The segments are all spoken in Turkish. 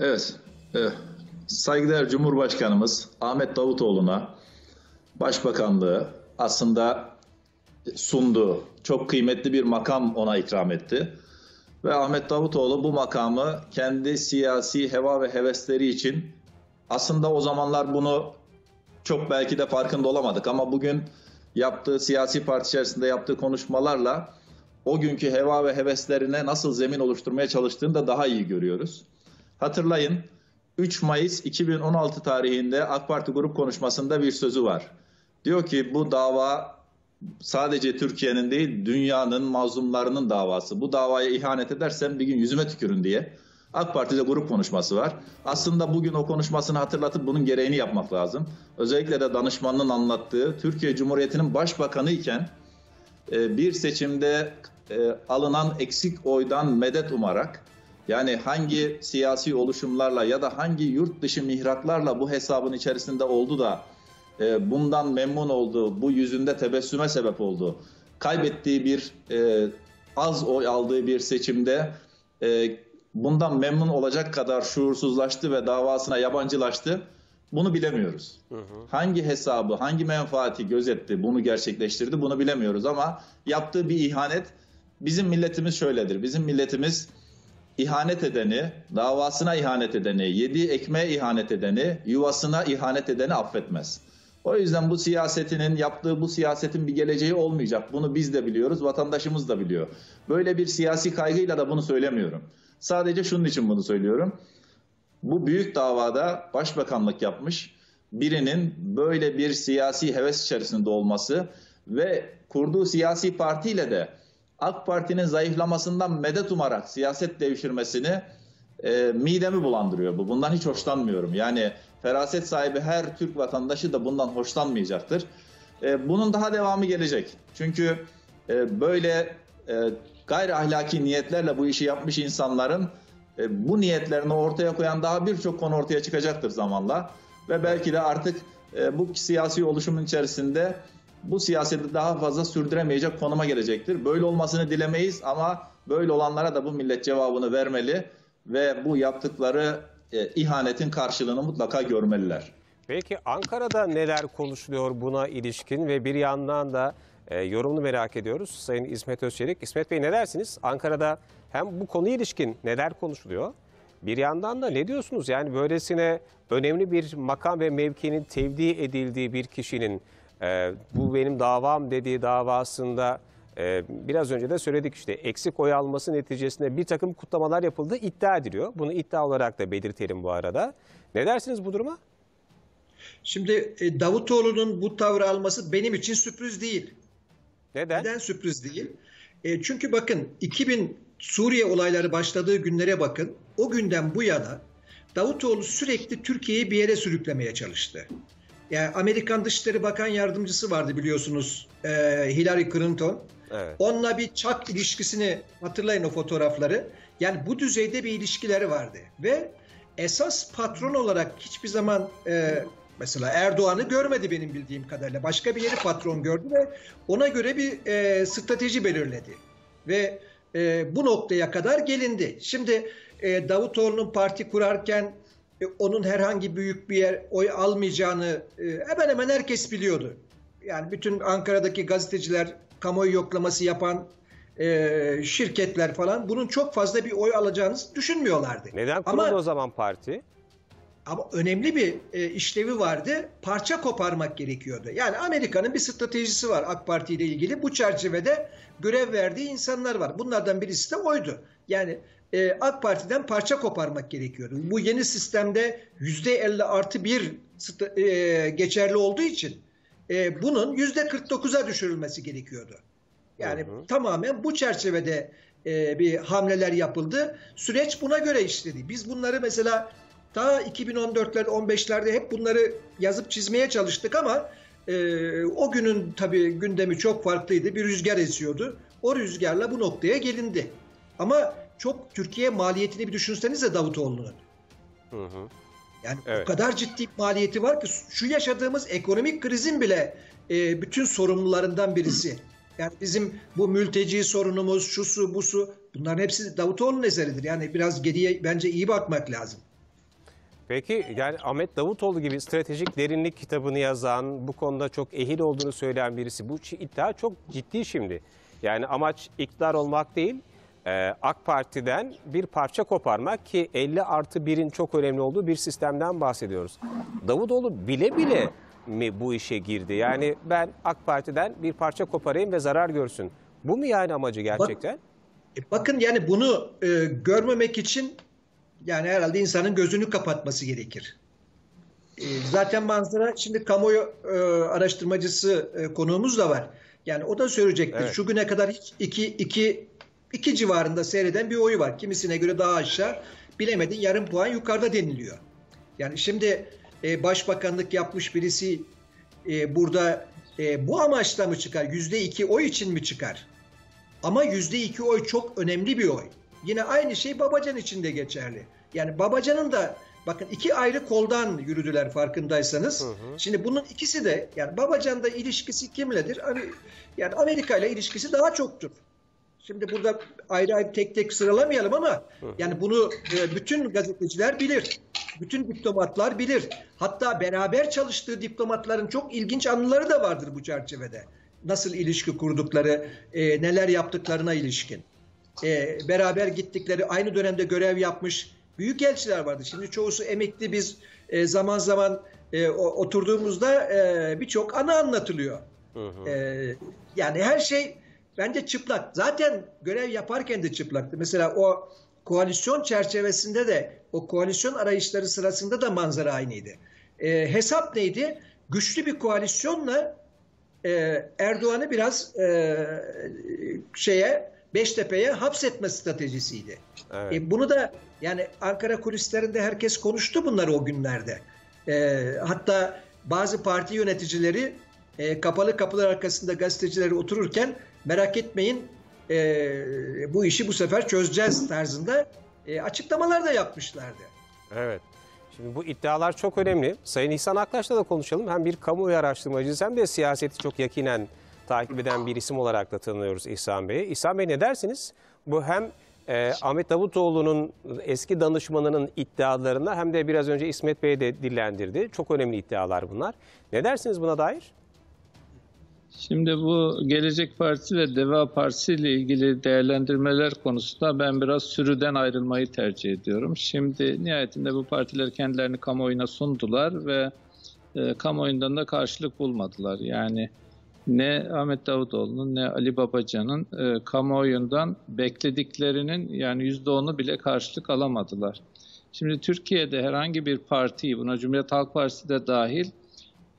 Evet. evet. Saygıdeğer Cumhurbaşkanımız Ahmet Davutoğlu'na Başbakanlığı aslında sundu. Çok kıymetli bir makam ona ikram etti. Ve Ahmet Davutoğlu bu makamı kendi siyasi heva ve hevesleri için aslında o zamanlar bunu çok belki de farkında olamadık ama bugün yaptığı siyasi parti içerisinde yaptığı konuşmalarla o günkü heva ve heveslerine nasıl zemin oluşturmaya çalıştığını da daha iyi görüyoruz. Hatırlayın 3 Mayıs 2016 tarihinde AK Parti grup konuşmasında bir sözü var. Diyor ki bu dava sadece Türkiye'nin değil dünyanın mazlumlarının davası. Bu davaya ihanet edersem bir gün yüzüme tükürün diye. AK Parti'de grup konuşması var. Aslında bugün o konuşmasını hatırlatıp bunun gereğini yapmak lazım. Özellikle de danışmanının anlattığı Türkiye Cumhuriyeti'nin başbakanı iken e, bir seçimde e, alınan eksik oydan medet umarak yani hangi siyasi oluşumlarla ya da hangi yurt dışı mihraklarla bu hesabın içerisinde oldu da e, bundan memnun oldu, bu yüzünde tebessüme sebep oldu. Kaybettiği bir e, az oy aldığı bir seçimde e, bundan memnun olacak kadar şuursuzlaştı ve davasına yabancılaştı. Bunu bilemiyoruz. Hı hı. Hangi hesabı, hangi menfaati gözetti, bunu gerçekleştirdi bunu bilemiyoruz ama yaptığı bir ihanet bizim milletimiz şöyledir. Bizim milletimiz ihanet edeni, davasına ihanet edeni, yediği ekmeğe ihanet edeni, yuvasına ihanet edeni affetmez. O yüzden bu siyasetinin yaptığı bu siyasetin bir geleceği olmayacak. Bunu biz de biliyoruz, vatandaşımız da biliyor. Böyle bir siyasi kaygıyla da bunu söylemiyorum. Sadece şunun için bunu söylüyorum. Bu büyük davada başbakanlık yapmış birinin böyle bir siyasi heves içerisinde olması ve kurduğu siyasi partiyle de AK Parti'nin zayıflamasından medet umarak siyaset devşirmesini e, midemi bulandırıyor bu. Bundan hiç hoşlanmıyorum. Yani feraset sahibi her Türk vatandaşı da bundan hoşlanmayacaktır. E, bunun daha devamı gelecek. Çünkü e, böyle e, gayri ahlaki niyetlerle bu işi yapmış insanların e, bu niyetlerini ortaya koyan daha birçok konu ortaya çıkacaktır zamanla. Ve belki de artık e, bu siyasi oluşumun içerisinde bu siyaseti daha fazla sürdüremeyecek konuma gelecektir. Böyle olmasını dilemeyiz ama böyle olanlara da bu millet cevabını vermeli ve bu yaptıkları e, ihanetin karşılığını mutlaka görmeliler. Peki Ankara'da neler konuşuluyor buna ilişkin ve bir yandan da e, yorumunu merak ediyoruz. Sayın İsmet Özçelik. İsmet Bey ne dersiniz? Ankara'da hem bu konuya ilişkin neler konuşuluyor? Bir yandan da ne diyorsunuz? Yani böylesine önemli bir makam ve mevkinin tevdi edildiği bir kişinin e, bu benim davam dediği davasında e, biraz önce de söyledik işte eksik oy alması neticesinde bir takım kutlamalar yapıldığı iddia ediliyor. Bunu iddia olarak da belirtelim bu arada. Ne dersiniz bu duruma? Şimdi e, Davutoğlu'nun bu tavrı alması benim için sürpriz değil. Neden? Neden sürpriz değil? E, çünkü bakın 2000 Suriye olayları başladığı günlere bakın. O günden bu yana Davutoğlu sürekli Türkiye'yi bir yere sürüklemeye çalıştı. Yani Amerikan Dışişleri Bakan Yardımcısı vardı biliyorsunuz e, Hillary Clinton. Evet. Onunla bir çak ilişkisini hatırlayın o fotoğrafları. Yani bu düzeyde bir ilişkileri vardı. Ve esas patron olarak hiçbir zaman e, mesela Erdoğan'ı görmedi benim bildiğim kadarıyla. Başka bir yeri patron gördü ve ona göre bir e, strateji belirledi. Ve e, bu noktaya kadar gelindi. Şimdi e, Davutoğlu'nun parti kurarken onun herhangi büyük bir yer oy almayacağını e, hemen hemen herkes biliyordu. Yani bütün Ankara'daki gazeteciler, kamuoyu yoklaması yapan e, şirketler falan bunun çok fazla bir oy alacağını düşünmüyorlardı. Neden kuruldu ama, o zaman parti? Ama önemli bir e, işlevi vardı. Parça koparmak gerekiyordu. Yani Amerika'nın bir stratejisi var AK Parti ile ilgili. Bu çerçevede görev verdiği insanlar var. Bunlardan birisi de oydu. Yani e, AK Parti'den parça koparmak gerekiyordu. Bu yeni sistemde yüzde 50 artı bir e, geçerli olduğu için e, bunun yüzde 49'a düşürülmesi gerekiyordu. Yani hı hı. tamamen bu çerçevede e, bir hamleler yapıldı. Süreç buna göre işledi. Biz bunları mesela ta 2014'lerde 15'lerde hep bunları yazıp çizmeye çalıştık ama e, o günün tabii gündemi çok farklıydı. Bir rüzgar esiyordu. O rüzgarla bu noktaya gelindi. Ama çok Türkiye maliyetini bir düşünsenize Davutoğlu'nun. Hı hı. Yani evet. o kadar ciddi maliyeti var ki şu yaşadığımız ekonomik krizin bile e, bütün sorumlularından birisi. Yani bizim bu mülteci sorunumuz, şu su, bu su bunların hepsi Davutoğlu'nun eseridir. Yani biraz geriye bence iyi bakmak lazım. Peki yani Ahmet Davutoğlu gibi stratejik derinlik kitabını yazan, bu konuda çok ehil olduğunu söyleyen birisi. Bu iddia çok ciddi şimdi. Yani amaç iktidar olmak değil, e, AK Parti'den bir parça koparmak ki 50 artı 1'in çok önemli olduğu bir sistemden bahsediyoruz. Davutoğlu bile bile mi bu işe girdi? Yani ben AK Parti'den bir parça koparayım ve zarar görsün. Bu mu yani amacı gerçekten? E, Bakın yani bunu e, görmemek için yani herhalde insanın gözünü kapatması gerekir. E, zaten manzara şimdi kamuoyu e, araştırmacısı e, konuğumuz da var. Yani o da söyleyecektir. Evet. Şu güne kadar hiç iki, iki, iki civarında seyreden bir oyu var. Kimisine göre daha aşağı bilemedin yarım puan yukarıda deniliyor. Yani şimdi e, başbakanlık yapmış birisi e, burada e, bu amaçla mı çıkar? Yüzde iki oy için mi çıkar? Ama yüzde iki oy çok önemli bir oy. Yine aynı şey Babacan için de geçerli. Yani Babacan'ın da bakın iki ayrı koldan yürüdüler farkındaysanız. Şimdi bunun ikisi de yani Babacan'da ilişkisi kimledir? Hani yani Amerika ile ilişkisi daha çoktur. Şimdi burada ayrı ayrı tek tek sıralamayalım ama yani bunu e, bütün gazeteciler bilir. Bütün diplomatlar bilir. Hatta beraber çalıştığı diplomatların çok ilginç anıları da vardır bu çerçevede. Nasıl ilişki kurdukları, e, neler yaptıklarına ilişkin. E, beraber gittikleri, aynı dönemde görev yapmış büyük elçiler vardı. Şimdi çoğusu emekli biz e, zaman zaman e, oturduğumuzda e, birçok anı anlatılıyor. Ee, yani her şey bence çıplak. Zaten görev yaparken de çıplaktı. Mesela o koalisyon çerçevesinde de o koalisyon arayışları sırasında da manzara aynıydı. Ee, hesap neydi? Güçlü bir koalisyonla e, Erdoğan'ı biraz e, şeye Beştepe'ye hapsetme stratejisiydi. Evet. E, bunu da yani Ankara kulislerinde herkes konuştu bunları o günlerde. E, hatta bazı parti yöneticileri e, kapalı kapılar arkasında gazetecileri otururken merak etmeyin e, bu işi bu sefer çözeceğiz tarzında e, açıklamalar da yapmışlardı. Evet. Şimdi bu iddialar çok önemli. Sayın İhsan Aktaş'la da konuşalım. Hem bir kamuoyu araştırmacısı hem de siyaseti çok yakinen takip eden bir isim olarak da tanıyoruz İhsan Bey'i. İhsan Bey ne dersiniz? Bu hem e, Ahmet Davutoğlu'nun eski danışmanının iddialarına hem de biraz önce İsmet Bey de dillendirdi. Çok önemli iddialar bunlar. Ne dersiniz buna dair? Şimdi bu Gelecek Partisi ve Deva Partisi ile ilgili değerlendirmeler konusunda ben biraz sürüden ayrılmayı tercih ediyorum. Şimdi nihayetinde bu partiler kendilerini kamuoyuna sundular ve e, kamuoyundan da karşılık bulmadılar. Yani ne Ahmet Davutoğlu'nun ne Ali Babacan'ın e, kamuoyundan beklediklerinin yani %10'u bile karşılık alamadılar. Şimdi Türkiye'de herhangi bir partiyi, buna Cumhuriyet Halk Partisi de dahil,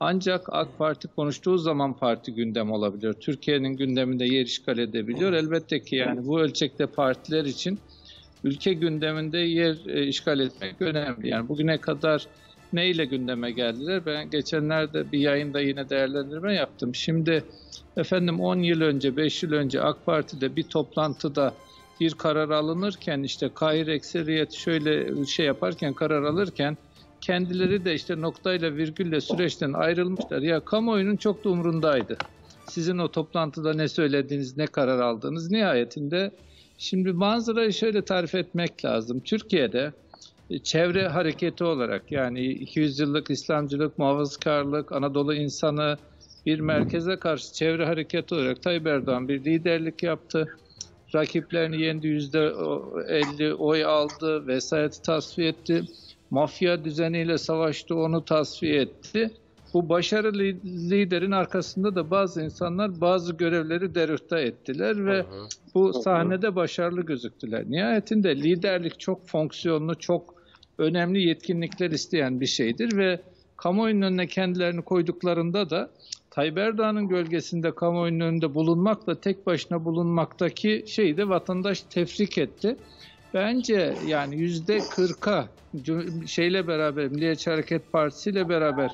ancak AK Parti konuştuğu zaman parti gündem olabiliyor. Türkiye'nin gündeminde yer işgal edebiliyor. Elbette ki yani bu ölçekte partiler için ülke gündeminde yer e, işgal etmek önemli. Yani bugüne kadar neyle gündeme geldiler? Ben geçenlerde bir yayında yine değerlendirme yaptım. Şimdi efendim 10 yıl önce, 5 yıl önce AK Parti'de bir toplantıda bir karar alınırken işte kahir ekseriyet şöyle şey yaparken karar alırken kendileri de işte noktayla virgülle süreçten ayrılmışlar. Ya kamuoyunun çok da umrundaydı. Sizin o toplantıda ne söylediğiniz, ne karar aldığınız nihayetinde şimdi manzarayı şöyle tarif etmek lazım. Türkiye'de e, çevre hareketi olarak yani 200 yıllık İslamcılık, muhafazkarlık, Anadolu insanı bir merkeze karşı çevre hareketi olarak Tayyip Erdoğan bir liderlik yaptı. Rakiplerini yendi, %50 oy aldı, vesayeti tasfiye etti mafya düzeniyle savaştı, onu tasfiye etti. Bu başarılı liderin arkasında da bazı insanlar bazı görevleri derühta ettiler ve bu sahnede başarılı gözüktüler. Nihayetinde liderlik çok fonksiyonlu, çok önemli yetkinlikler isteyen bir şeydir ve kamuoyunun önüne kendilerini koyduklarında da Tayyip Erdoğan'ın gölgesinde kamuoyunun önünde bulunmakla tek başına bulunmaktaki şeyi de vatandaş tefrik etti. Bence yani yüzde kırka şeyle beraber Milliyetçi Hareket Partisi ile beraber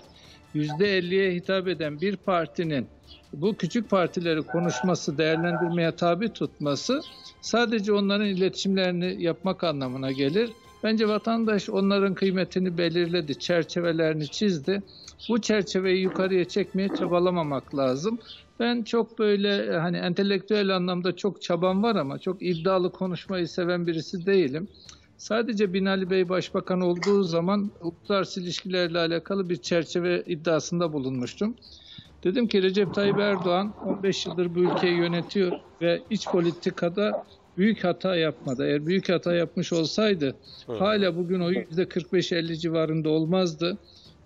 yüzde elliye hitap eden bir partinin bu küçük partileri konuşması, değerlendirmeye tabi tutması sadece onların iletişimlerini yapmak anlamına gelir. Bence vatandaş onların kıymetini belirledi, çerçevelerini çizdi. Bu çerçeveyi yukarıya çekmeye çabalamamak lazım. Ben çok böyle hani entelektüel anlamda çok çabam var ama çok iddialı konuşmayı seven birisi değilim. Sadece Binali Bey başbakan olduğu zaman uluslararası ilişkilerle alakalı bir çerçeve iddiasında bulunmuştum. Dedim ki Recep Tayyip Erdoğan 15 yıldır bu ülkeyi yönetiyor ve iç politikada büyük hata yapmadı. Eğer büyük hata yapmış olsaydı hala bugün o %45-50 civarında olmazdı.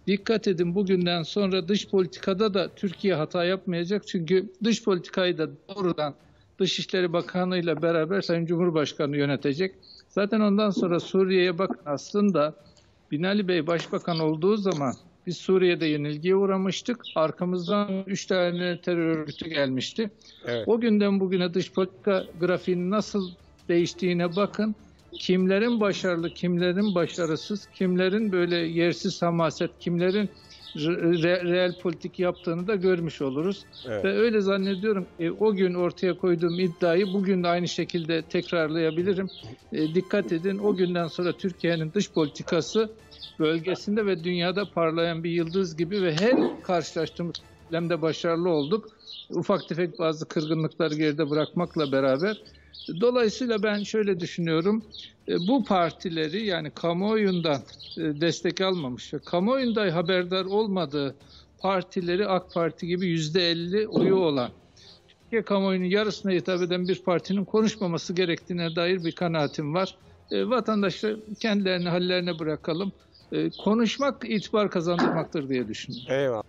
Dikkat edin bugünden sonra dış politikada da Türkiye hata yapmayacak. Çünkü dış politikayı da doğrudan Dışişleri Bakanı ile beraber Sayın Cumhurbaşkanı yönetecek. Zaten ondan sonra Suriye'ye bakın aslında Binali Bey başbakan olduğu zaman biz Suriye'de yenilgiye uğramıştık. Arkamızdan 3 tane terör örgütü gelmişti. Evet. O günden bugüne dış politika grafiğinin nasıl değiştiğine bakın. Kimlerin başarılı, kimlerin başarısız, kimlerin böyle yersiz hamaset, kimlerin re- re- reel politik yaptığını da görmüş oluruz. Evet. Ve öyle zannediyorum e, o gün ortaya koyduğum iddiayı bugün de aynı şekilde tekrarlayabilirim. E, dikkat edin o günden sonra Türkiye'nin dış politikası bölgesinde ve dünyada parlayan bir yıldız gibi ve her karşılaştığımız problemde başarılı olduk. Ufak tefek bazı kırgınlıkları geride bırakmakla beraber. Dolayısıyla ben şöyle düşünüyorum. E, Bu partileri yani kamuoyundan e, destek almamış ve kamuoyunda haberdar olmadığı partileri AK Parti gibi yüzde elli oyu olan Türkiye kamuoyunun yarısına hitap eden bir partinin konuşmaması gerektiğine dair bir kanaatim var. E, vatandaşlar kendilerini hallerine bırakalım. E, konuşmak itibar kazandırmaktır diye düşünüyorum. Eyvallah.